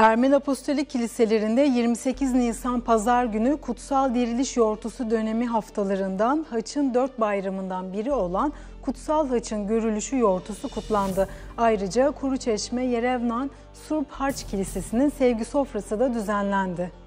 Ermeni Apostolik Kiliselerinde 28 Nisan Pazar günü Kutsal Diriliş Yortusu dönemi haftalarından Haç'ın dört bayramından biri olan Kutsal Haç'ın görülüşü yortusu kutlandı. Ayrıca Kuruçeşme Yerevnan Surp Harç Kilisesi'nin sevgi sofrası da düzenlendi.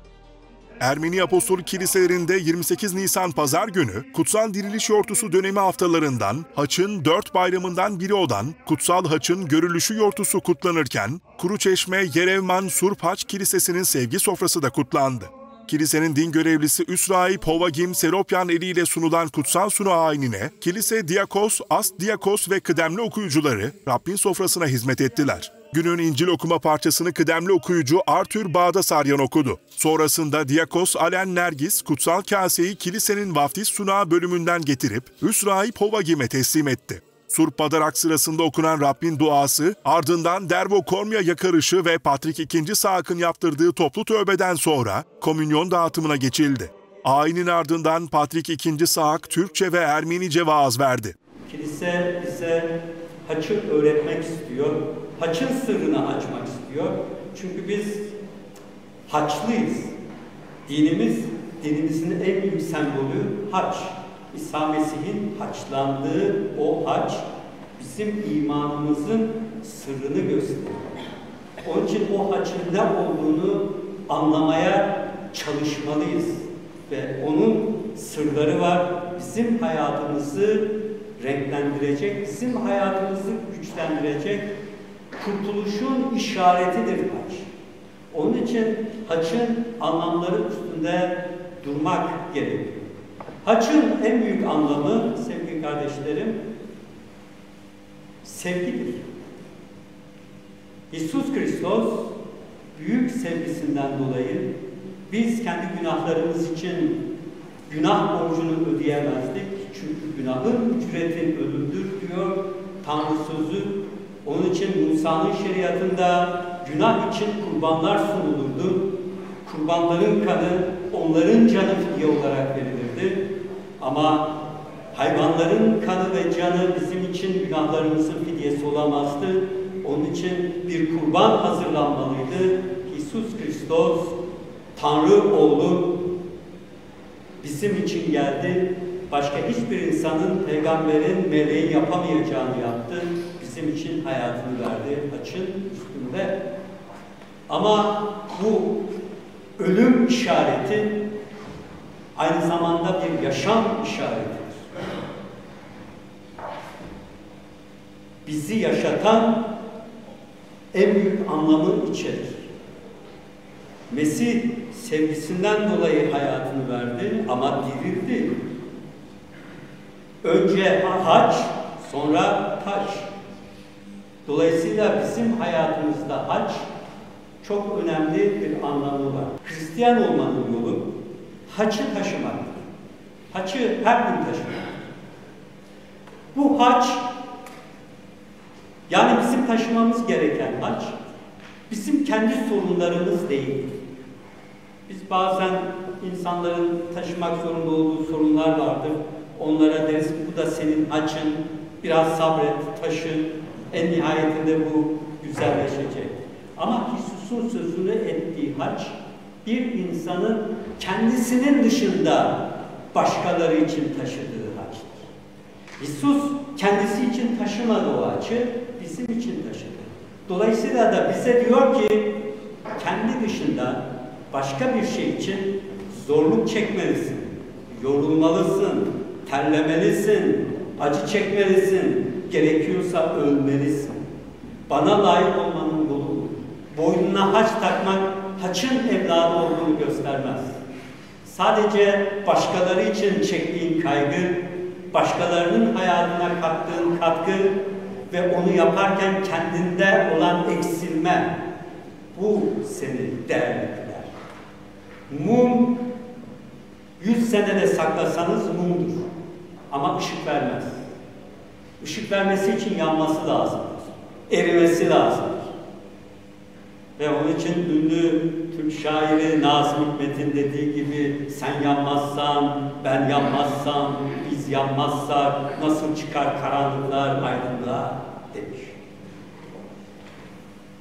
Ermeni Apostolik Kiliselerinde 28 Nisan Pazar günü Kutsal Diriliş Yortusu dönemi haftalarından Haç'ın dört bayramından biri olan Kutsal Haç'ın görülüşü yortusu kutlanırken Kuruçeşme Yerevman Surp Haç Kilisesi'nin sevgi sofrası da kutlandı. Kilisenin din görevlisi Üsrail Povagim Seropyan eliyle sunulan kutsal sunu ayinine kilise diakos, as diakos ve kıdemli okuyucuları Rabbin sofrasına hizmet ettiler. Günün İncil okuma parçasını kıdemli okuyucu Arthur Bağdasaryan okudu. Sonrasında Diakos Alen Nergis kutsal kaseyi kilisenin vaftiz sunağı bölümünden getirip Üsrail Povagim'e teslim etti. Surp Padarak sırasında okunan Rabbin duası, ardından Dervo Kormya yakarışı ve Patrik II. Saak'ın yaptırdığı toplu tövbeden sonra komünyon dağıtımına geçildi. Ayinin ardından Patrik II. Saak Türkçe ve Ermenice vaaz verdi. Kilise bize haçı öğretmek istiyor, haçın sırrını açmak istiyor. Çünkü biz haçlıyız. Dinimiz, dinimizin en büyük sembolü haç. İsa Mesih'in haçlandığı o haç bizim imanımızın sırrını gösteriyor. Onun için o haçın ne olduğunu anlamaya çalışmalıyız. Ve onun sırları var. Bizim hayatımızı renklendirecek, bizim hayatımızı güçlendirecek kurtuluşun işaretidir haç. Onun için haçın anlamları üstünde durmak gerekiyor. Haçın en büyük anlamı sevgili kardeşlerim sevgidir. İsus Kristus büyük sevgisinden dolayı biz kendi günahlarımız için günah borcunu ödeyemezdik. Çünkü günahın ücreti ölümdür diyor Tanrı sözü. Onun için Musa'nın şeriatında günah için kurbanlar sunulurdu. Kurbanların kanı onların canı fidye olarak verilirdi. Ama hayvanların kanı ve canı bizim için günahlarımızın fidyesi olamazdı. Onun için bir kurban hazırlanmalıydı. İsus Kristus, Tanrı oğlu bizim için geldi. Başka hiçbir insanın, peygamberin, meleğin yapamayacağını yaptı. Bizim için hayatını verdi. Açın üstünde. Ama bu ölüm işareti aynı zamanda bir yaşam işaretidir. Bizi yaşatan en büyük anlamı içerir. Mesih sevgisinden dolayı hayatını verdi ama dirildi. Önce haç, sonra taç. Dolayısıyla bizim hayatımızda haç çok önemli bir anlamı var. Hristiyan olmanın yolu haçı taşımaktır. Haçı her gün taşımaktır. Bu haç yani bizim taşımamız gereken haç bizim kendi sorunlarımız değil. Biz bazen insanların taşımak zorunda olduğu sorunlar vardır. Onlara deriz bu da senin haçın. Biraz sabret, taşı. En nihayetinde bu güzelleşecek. Ama Hisus'un sözünü ettiği haç bir insanın kendisinin dışında başkaları için taşıdığı haçtır. İsus kendisi için taşımadı o haçı, bizim için taşıdı. Dolayısıyla da bize diyor ki kendi dışında başka bir şey için zorluk çekmelisin, yorulmalısın, terlemelisin, acı çekmelisin, gerekiyorsa ölmelisin. Bana layık olmanın yolu boynuna haç takmak haçın evladı olduğunu göstermez. Sadece başkaları için çektiğin kaygı, başkalarının hayatına kattığın katkı ve onu yaparken kendinde olan eksilme bu seni değerli kılar. Mum yüz senede saklasanız mumdur ama ışık vermez. Işık vermesi için yanması lazımdır. Erimesi lazımdır. Ve onun için ünlü Türk şairi Nazım Hikmet'in dediği gibi sen yanmazsan, ben yanmazsam, biz yanmazsak nasıl çıkar karanlıklar aydınlığa demiş.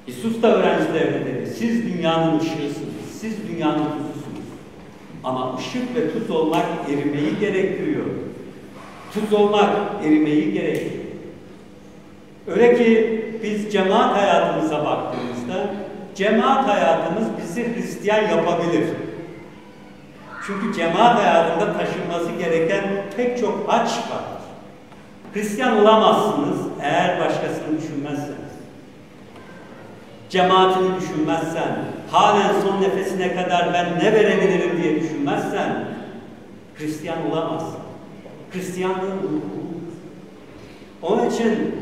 İsus da öğrencisi sözlerinde dedi. Siz dünyanın ışığısınız. Siz dünyanın tuzusunuz. Ama ışık ve tuz olmak erimeyi gerektiriyor. Tuz olmak erimeyi gerektiriyor. Öyle ki biz cemaat hayatımıza baktığımızda cemaat hayatımız bizi Hristiyan yapabilir. Çünkü cemaat hayatında taşınması gereken pek çok haç var. Hristiyan olamazsınız eğer başkasını düşünmezseniz. Cemaatini düşünmezsen, halen son nefesine kadar ben ne verebilirim diye düşünmezsen Hristiyan olamazsın. Hristiyanlığın ruhu. Onun için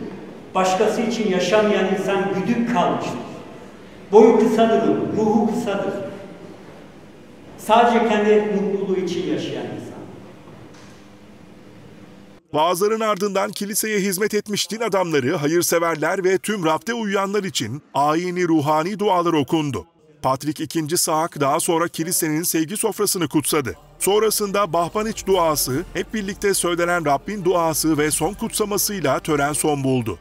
başkası için yaşamayan insan güdük kalmıştır. Boyu kısadır, ruhu kısadır. Sadece kendi mutluluğu için yaşayan insan. Vaazların ardından kiliseye hizmet etmiş din adamları, hayırseverler ve tüm rafte uyuyanlar için ayini ruhani dualar okundu. Patrik II. Saak daha sonra kilisenin sevgi sofrasını kutsadı. Sonrasında Bahpaniç duası, hep birlikte söylenen Rabbin duası ve son kutsamasıyla tören son buldu.